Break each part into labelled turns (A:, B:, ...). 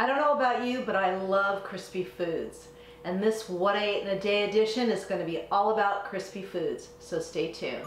A: I don't know about you, but I love crispy foods. And this What I Ate in a Day edition is going to be all about crispy foods, so stay tuned.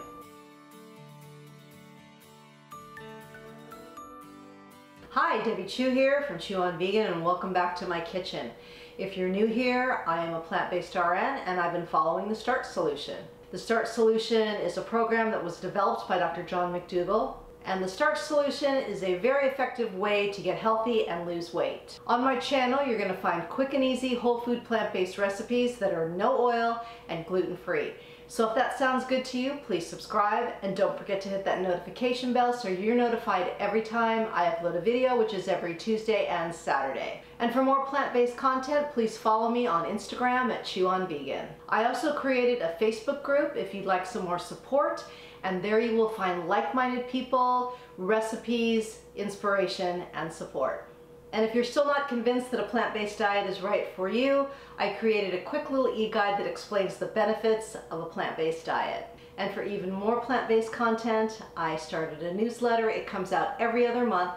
A: Hi, Debbie Chew here from Chew on Vegan and welcome back to my kitchen. If you're new here, I am a plant-based RN and I've been following the Starch Solution. The Starch Solution is a program that was developed by Dr. John McDougall and the starch Solution is a very effective way to get healthy and lose weight. On my channel, you're gonna find quick and easy whole food plant-based recipes that are no oil and gluten-free. So if that sounds good to you, please subscribe and don't forget to hit that notification bell so you're notified every time I upload a video, which is every Tuesday and Saturday. And for more plant-based content, please follow me on Instagram at Chew on Vegan. I also created a Facebook group if you'd like some more support and there you will find like-minded people, recipes, inspiration, and support. And if you're still not convinced that a plant-based diet is right for you, I created a quick little e-guide that explains the benefits of a plant-based diet. And for even more plant-based content, I started a newsletter. It comes out every other month.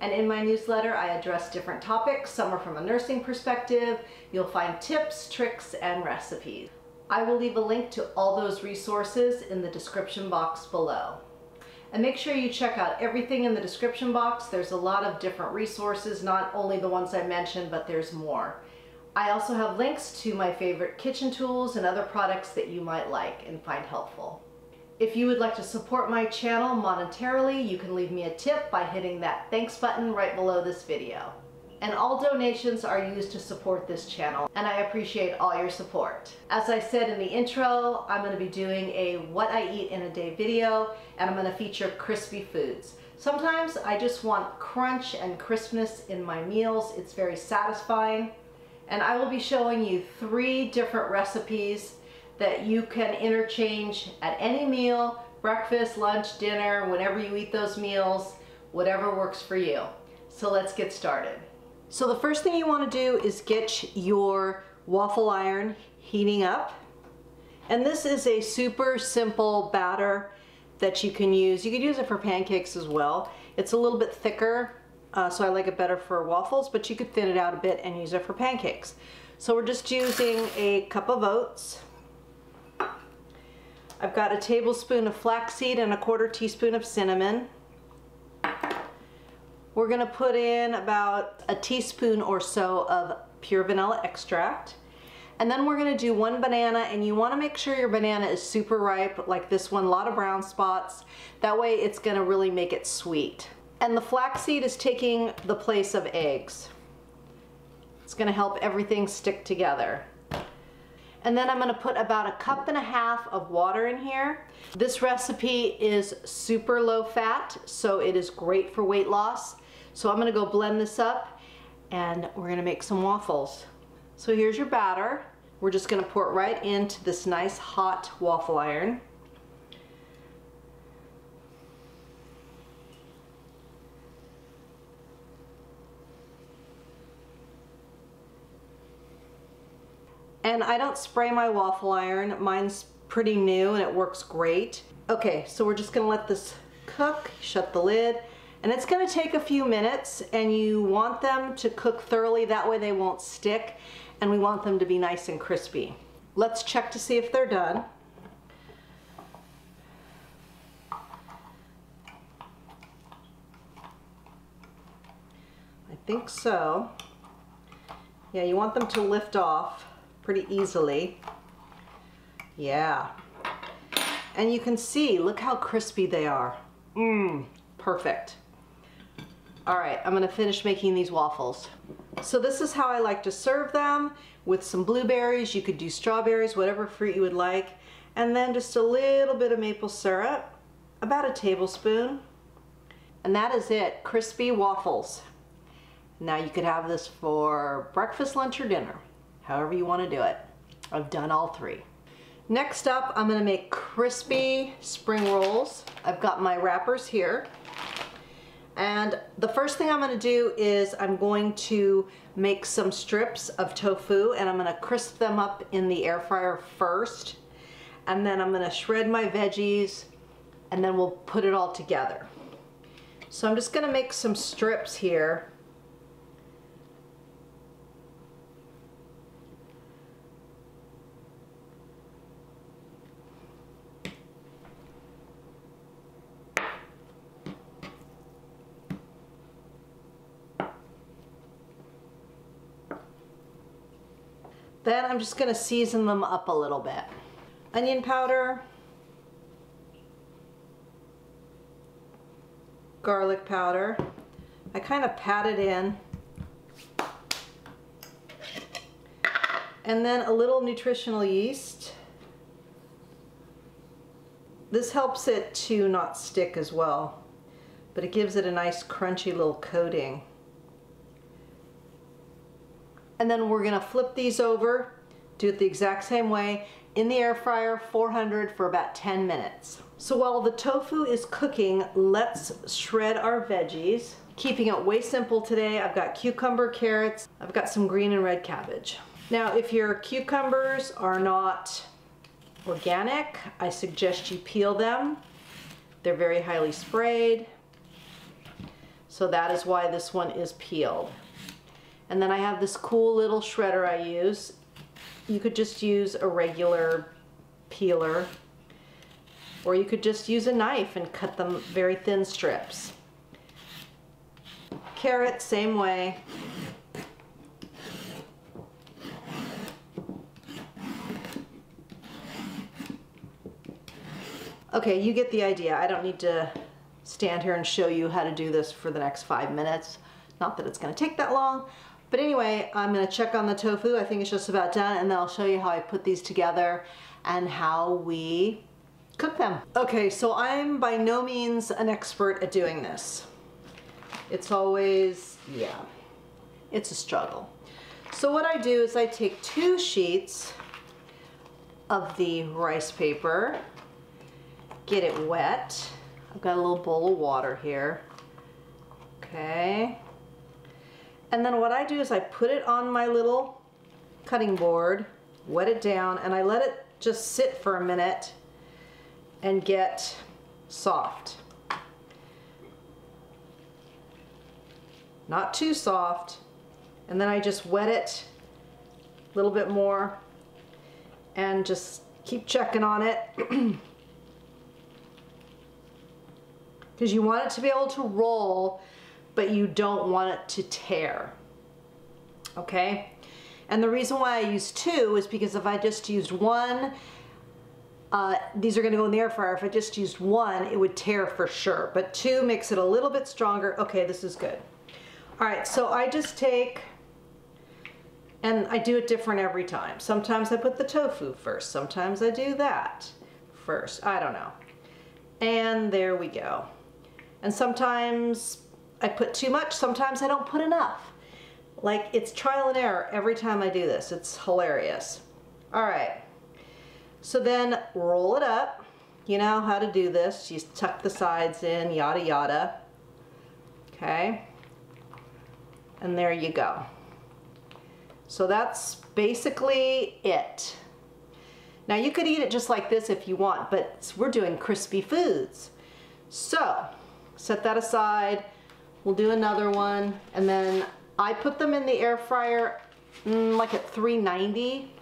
A: And in my newsletter, I address different topics. Some are from a nursing perspective. You'll find tips, tricks, and recipes. I will leave a link to all those resources in the description box below. And make sure you check out everything in the description box. There's a lot of different resources, not only the ones I mentioned, but there's more. I also have links to my favorite kitchen tools and other products that you might like and find helpful. If you would like to support my channel monetarily, you can leave me a tip by hitting that thanks button right below this video and all donations are used to support this channel and I appreciate all your support. As I said in the intro, I'm going to be doing a what I eat in a day video and I'm going to feature crispy foods. Sometimes I just want crunch and crispness in my meals. It's very satisfying. And I will be showing you three different recipes that you can interchange at any meal, breakfast, lunch, dinner, whenever you eat those meals, whatever works for you. So let's get started. So the first thing you want to do is get your waffle iron heating up. And this is a super simple batter that you can use. You could use it for pancakes as well. It's a little bit thicker, uh, so I like it better for waffles, but you could thin it out a bit and use it for pancakes. So we're just using a cup of oats. I've got a tablespoon of flaxseed and a quarter teaspoon of cinnamon. We're gonna put in about a teaspoon or so of pure vanilla extract. And then we're gonna do one banana and you wanna make sure your banana is super ripe, like this one, a lot of brown spots. That way it's gonna really make it sweet. And the flaxseed is taking the place of eggs. It's gonna help everything stick together. And then I'm gonna put about a cup and a half of water in here. This recipe is super low fat, so it is great for weight loss. So I'm gonna go blend this up and we're gonna make some waffles. So here's your batter. We're just gonna pour it right into this nice hot waffle iron. And I don't spray my waffle iron. Mine's pretty new and it works great. Okay, so we're just gonna let this cook, shut the lid, and it's gonna take a few minutes and you want them to cook thoroughly, that way they won't stick, and we want them to be nice and crispy. Let's check to see if they're done. I think so. Yeah, you want them to lift off pretty easily. Yeah. And you can see, look how crispy they are. Mmm, perfect. All right, I'm gonna finish making these waffles. So this is how I like to serve them with some blueberries. You could do strawberries, whatever fruit you would like. And then just a little bit of maple syrup, about a tablespoon. And that is it, crispy waffles. Now you could have this for breakfast, lunch, or dinner, however you wanna do it. I've done all three. Next up, I'm gonna make crispy spring rolls. I've got my wrappers here. And the first thing I'm gonna do is I'm going to make some strips of tofu and I'm gonna crisp them up in the air fryer first. And then I'm gonna shred my veggies and then we'll put it all together. So I'm just gonna make some strips here. Then I'm just gonna season them up a little bit. Onion powder, garlic powder. I kind of pat it in. And then a little nutritional yeast. This helps it to not stick as well, but it gives it a nice crunchy little coating. And then we're gonna flip these over, do it the exact same way, in the air fryer, 400 for about 10 minutes. So while the tofu is cooking, let's shred our veggies. Keeping it way simple today, I've got cucumber, carrots, I've got some green and red cabbage. Now, if your cucumbers are not organic, I suggest you peel them. They're very highly sprayed. So that is why this one is peeled. And then I have this cool little shredder I use. You could just use a regular peeler or you could just use a knife and cut them very thin strips. Carrot, same way. Okay, you get the idea. I don't need to stand here and show you how to do this for the next five minutes. Not that it's gonna take that long, but anyway, I'm gonna check on the tofu. I think it's just about done and then I'll show you how I put these together and how we cook them. Okay, so I'm by no means an expert at doing this. It's always, yeah, it's a struggle. So what I do is I take two sheets of the rice paper, get it wet. I've got a little bowl of water here. Okay. And then what I do is I put it on my little cutting board, wet it down, and I let it just sit for a minute and get soft. Not too soft. And then I just wet it a little bit more and just keep checking on it. Because you want it to be able to roll, but you don't want it to tear. Okay? And the reason why I use two is because if I just used one, uh, these are going to go in the air fryer. If I just used one, it would tear for sure. But two makes it a little bit stronger. Okay, this is good. All right, so I just take, and I do it different every time. Sometimes I put the tofu first. Sometimes I do that first. I don't know. And there we go. And sometimes I put too much. Sometimes I don't put enough. Like it's trial and error every time I do this. It's hilarious. All right. So then roll it up. You know how to do this. You tuck the sides in, yada yada. Okay. And there you go. So that's basically it. Now you could eat it just like this if you want, but we're doing crispy foods. So set that aside. We'll do another one. And then I put them in the air fryer mm, like at 390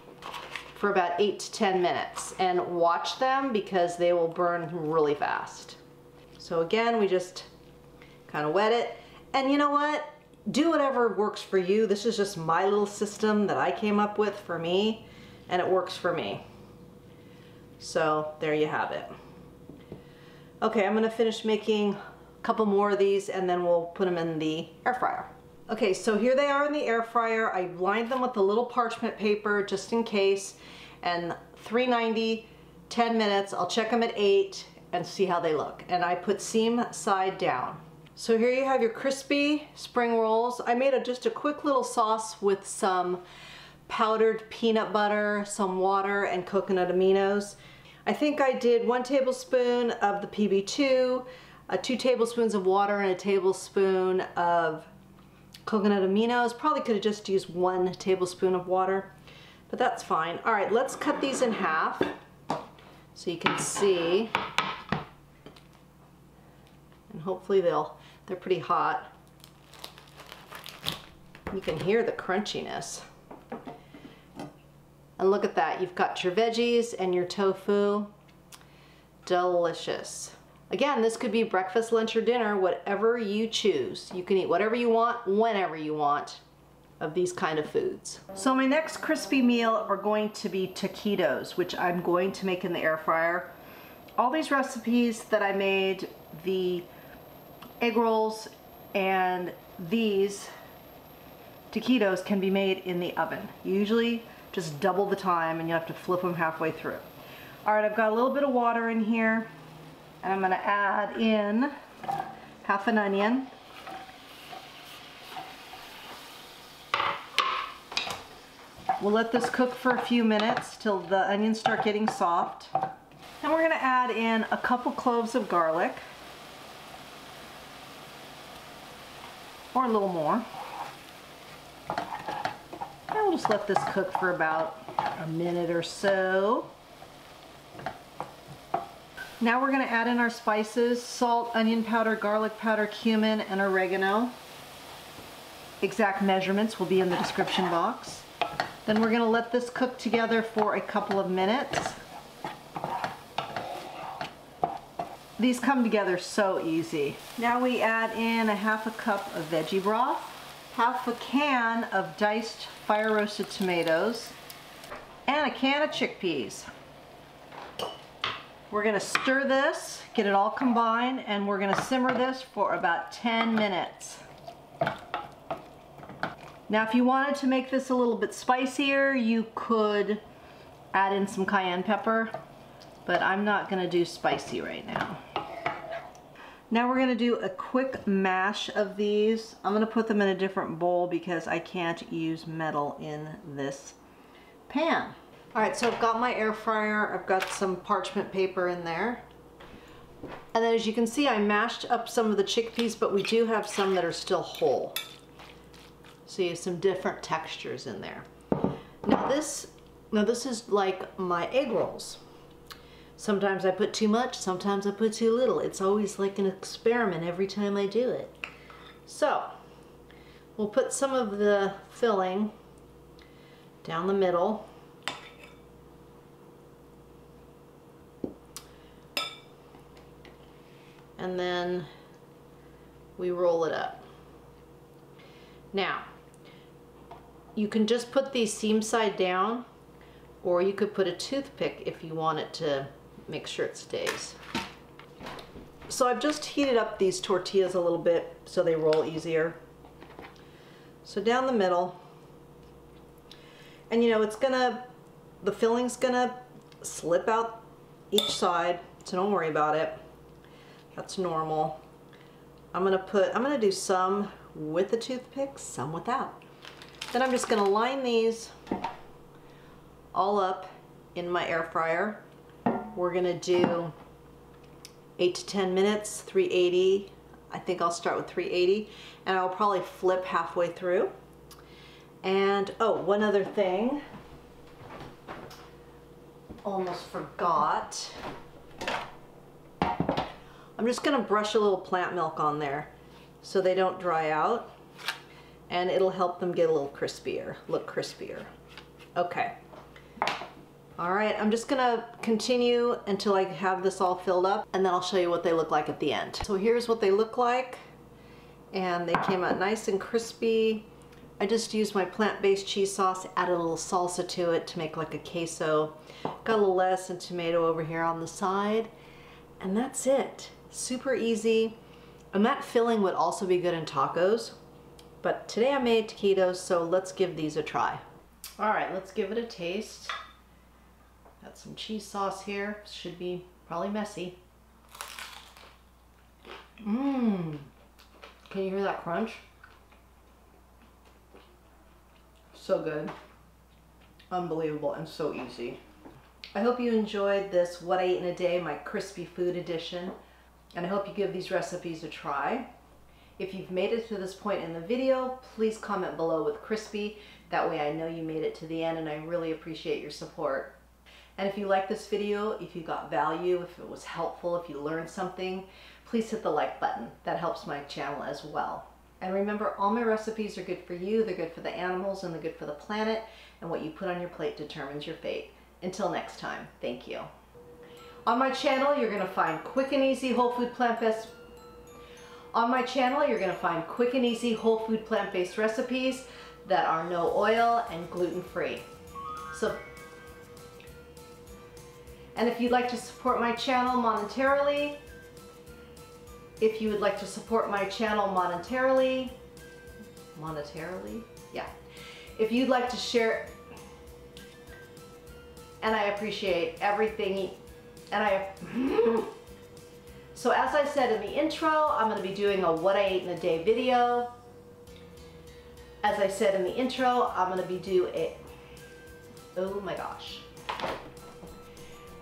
A: for about eight to 10 minutes and watch them because they will burn really fast. So again, we just kind of wet it. And you know what? Do whatever works for you. This is just my little system that I came up with for me and it works for me. So there you have it. Okay, I'm gonna finish making couple more of these and then we'll put them in the air fryer. Okay, so here they are in the air fryer. I lined them with a little parchment paper just in case. And 390, 10 minutes. I'll check them at 8 and see how they look. And I put seam side down. So here you have your crispy spring rolls. I made a, just a quick little sauce with some powdered peanut butter, some water, and coconut aminos. I think I did one tablespoon of the PB2, uh, two tablespoons of water, and a tablespoon of coconut aminos. Probably could have just used one tablespoon of water, but that's fine. All right, let's cut these in half so you can see. And hopefully they'll, they're pretty hot. You can hear the crunchiness. And look at that, you've got your veggies and your tofu. Delicious. Again, this could be breakfast, lunch, or dinner, whatever you choose. You can eat whatever you want, whenever you want. of these kind of foods. So my next crispy meal are going to be taquitos, which I'm going to make in the air fryer. All these recipes that I made, the egg rolls and these taquitos can be made in the oven. Usually just double the time and you have to flip them halfway through. All right, I've got a little bit of water in here and I'm gonna add in half an onion. We'll let this cook for a few minutes till the onions start getting soft. And we're gonna add in a couple cloves of garlic. Or a little more. And we'll just let this cook for about a minute or so. Now we're gonna add in our spices, salt, onion powder, garlic powder, cumin, and oregano. Exact measurements will be in the description box. Then we're gonna let this cook together for a couple of minutes. These come together so easy. Now we add in a half a cup of veggie broth, half a can of diced fire roasted tomatoes, and a can of chickpeas. We're gonna stir this, get it all combined, and we're gonna simmer this for about 10 minutes. Now if you wanted to make this a little bit spicier, you could add in some cayenne pepper, but I'm not gonna do spicy right now. Now we're gonna do a quick mash of these. I'm gonna put them in a different bowl because I can't use metal in this pan. All right, so I've got my air fryer. I've got some parchment paper in there. And then as you can see, I mashed up some of the chickpeas, but we do have some that are still whole. So you have some different textures in there. Now this, now this is like my egg rolls. Sometimes I put too much, sometimes I put too little. It's always like an experiment every time I do it. So, we'll put some of the filling down the middle. And then we roll it up. Now, you can just put these seam side down or you could put a toothpick if you want it to make sure it stays. So I've just heated up these tortillas a little bit so they roll easier. So down the middle, and you know it's gonna, the filling's gonna slip out each side, so don't worry about it. That's normal. I'm gonna put, I'm gonna do some with the toothpick, some without. Then I'm just gonna line these all up in my air fryer. We're gonna do eight to 10 minutes, 380. I think I'll start with 380 and I'll probably flip halfway through. And oh, one other thing. Almost forgot. I'm just gonna brush a little plant milk on there so they don't dry out and it'll help them get a little crispier, look crispier. Okay. All right, I'm just gonna continue until I have this all filled up and then I'll show you what they look like at the end. So here's what they look like and they came out nice and crispy. I just used my plant-based cheese sauce, added a little salsa to it to make like a queso. Got a little lettuce and tomato over here on the side and that's it. Super easy. And that filling would also be good in tacos. But today I made taquitos, so let's give these a try. All right, let's give it a taste. Got some cheese sauce here. Should be probably messy. Mmm. Can you hear that crunch? So good. Unbelievable and so easy. I hope you enjoyed this What I Eat in a Day, my crispy food edition. And I hope you give these recipes a try. If you've made it to this point in the video, please comment below with crispy. That way I know you made it to the end and I really appreciate your support. And if you like this video, if you got value, if it was helpful, if you learned something, please hit the like button. That helps my channel as well. And remember, all my recipes are good for you, they're good for the animals, and they're good for the planet, and what you put on your plate determines your fate. Until next time, thank you. On my channel, you're gonna find quick and easy whole food plant-based on my channel, you're gonna find quick and easy whole food plant-based recipes that are no oil and gluten free. So, and if you'd like to support my channel monetarily, if you would like to support my channel monetarily, monetarily, yeah. If you'd like to share, and I appreciate everything, and I, so as I said in the intro, I'm gonna be doing a what I ate in a day video. As I said in the intro, I'm gonna be do it. oh my gosh.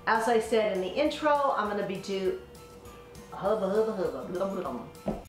A: As I said in the intro, I'm gonna be do, hubba hubba hubba,